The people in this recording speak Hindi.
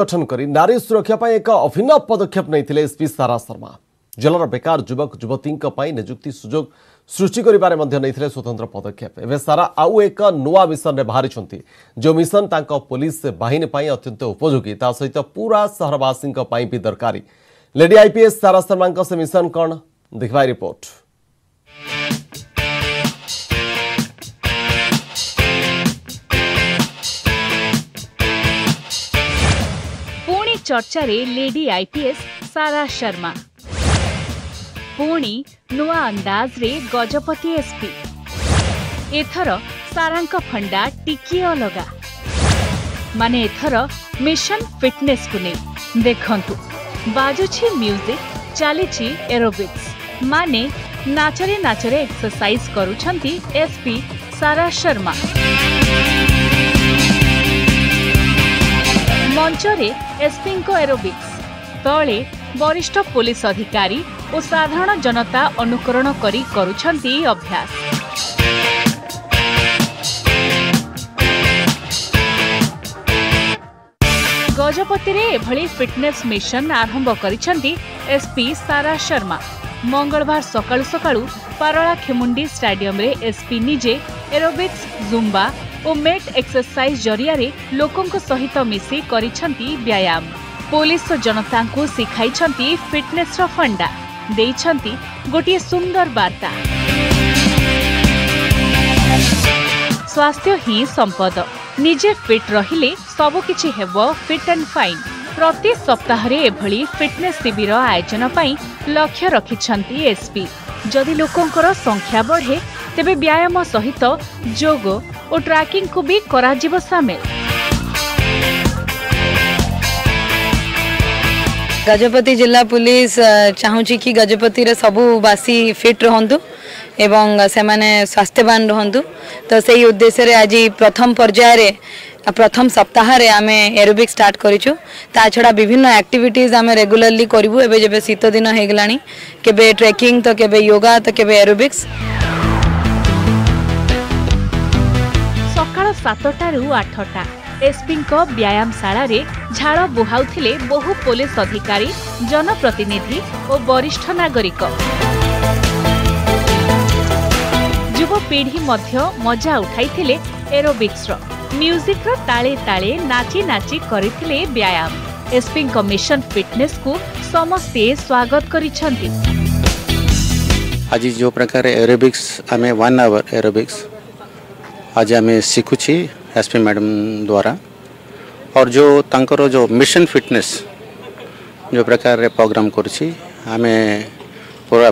गठन करी नारी सुरक्षाप एक अभिन्न पदक्षेप नहीं एसपी सारा शर्मा जेलर बेकार युवक युवतीको नियुक्ति सुजोग सृष्टि गरेर स्वतंत्र पदक्षेप ए सारा आउ एक नुवा मिशन बाहरी जो मिशन त पुलिस बाहिनी अत्यंत उपयोगी सहित पूरा सहरवासी दरकारी लेडी आईपीएस सारा शर्मा से मिशन कौन देखा रिपोर्ट चर्चा रे लेडी आईपीएस सारा शर्मा पुणी नुवा अंदाज रे गजपति एसपी एथरो सारांक फंडा टिकी अलगा माने एथरो मिशन फिटनेस कुने देखंतु बाजु छी म्यूजिक चाली छी एरोबिक्स माने नाचरे नाचरे एक्सरसाइज करू छंती एसपी सारा शर्मा ମଞ୍ଚରେ ଏସ୍ପିଙ୍କ ଏରୋବିକ୍ସ ତଳେ ବରିଷ୍ଠ ପୋଲିସ ଅଧିକାରୀ ଓ ସାଧାରଣ ଜନତା ଅନୁକରଣ କରି କରୁଛନ୍ତି ଅଭ୍ୟାସ ଗଜପତିରେ ଏଭଳି ଫିଟନେସ୍ ମିଶନ ଆରମ୍ଭ କରିଛନ୍ତି ଏସ୍ପି ସାରା ଶର୍ମା ମଙ୍ଗଳବାର ସକାଳୁ ସକାଳୁ ପାରଳା ଖେମୁଣ୍ଡି ଷ୍ଟାଡିୟମରେ ଏସ୍ପି ନିଜେ ଏରୋବିକ୍ସ ଜୁମ୍ବା ओ मेट एक्सरसाइज जरिया रे लोकों सहित मिसी करी पुलिस जनता को शिखाई फिटनेस रो फंडा देई छंती सुंदर बार्ता स्वास्थ्य ही संपद निजे फिट रे सबो फिट एंड फाइन प्रति सप्ताह रे एभली फिटनेस शिविर आयोजन पर लक्ष्य रखि एसपी जदि लोकंकर संख्या बढे तबे व्यायाम सहित जोग ଓ ଟ୍ରାକିଂକୁ ବି କରାଯିବ ସାମିଲ ଗଜପତି ଜିଲ୍ଲା ପୁଲିସ ଚାହୁଁଛି କି ଗଜପତିରେ ସବୁବାସୀ ଫିଟ୍ ରୁହନ୍ତୁ ଏବଂ ସେମାନେ ସ୍ୱାସ୍ଥ୍ୟବାନ ରୁହନ୍ତୁ ତ ସେଇ ଉଦ୍ଦେଶ୍ୟରେ ଆଜି ପ୍ରଥମ ପର୍ଯ୍ୟାୟରେ ପ୍ରଥମ ସପ୍ତାହରେ ଆମେ ଏରୋବିକ୍ ଷ୍ଟାର୍ଟ କରିଛୁ ତା ଛଡ଼ା ବିଭିନ୍ନ ଆକ୍ଟିଭିଟିଜ୍ ଆମେ ରେଗୁଲାରଲି କରିବୁ ଏବେ ଯେବେ ଶୀତ ଦିନ ହେଇଗଲାଣି କେବେ ଟ୍ରେକିଂ ତ କେବେ ୟୋଗା ତ କେବେ ଏରୋବିକ୍ସ ସକାଳ ସାତଟାରୁ ଆଠଟା ଏସ୍ପିଙ୍କ ବ୍ୟାୟାମଶାଳାରେ ଝାଳ ବୁହାଉଥିଲେ ବହୁ ପୋଲିସ ଅଧିକାରୀ ଜନପ୍ରତିନିଧି ଓ ବରିଷ୍ଠ ନାଗରିକ ଯୁବପିଢ଼ି ମଧ୍ୟ ମଜା ଉଠାଇଥିଲେ ଏରୋବିକ୍ସର ମ୍ୟୁଜିକ୍ର ତାଳେ ତାଳେ ନାଚି ନାଚି କରିଥିଲେ ବ୍ୟାୟାମ ଏସ୍ପିଙ୍କ ମିଶନ ଫିଟନେସ୍କୁ ସମସ୍ତେ ସ୍ୱାଗତ କରିଛନ୍ତି ଆଜି ଯେଉଁ ପ୍ରକାର ଏରୋବିକ୍ସ ଆମେ ୱାନ୍ ଆୱାର ଏରୋବିକ୍ସ आज आम शिखुची एसपी मैडम द्वारा और जो तांकर जो मिशन फिटनेस जो प्रकार प्रोग्राम करुच्ची पूरा